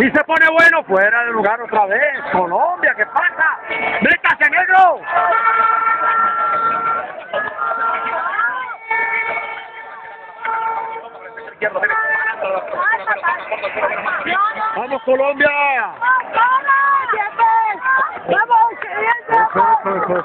Y se pone bueno fuera de lugar otra vez. Colombia, ¿qué pasa? ¡Ven, Casemiro! ¡Vamos, Colombia! ¡Vamos, Colombia! ¡Vamos,